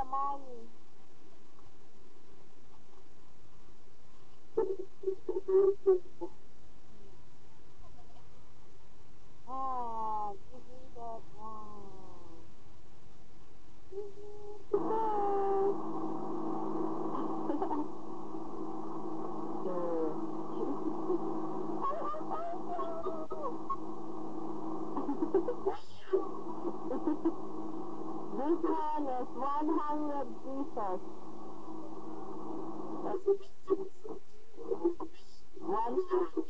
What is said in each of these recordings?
among you. minus 100 pieces. 100.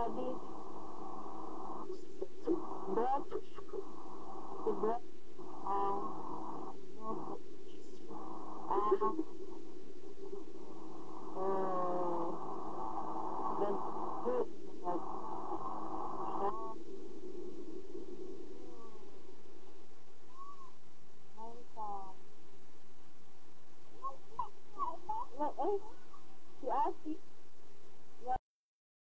Раби Батюшка, куда Thank you.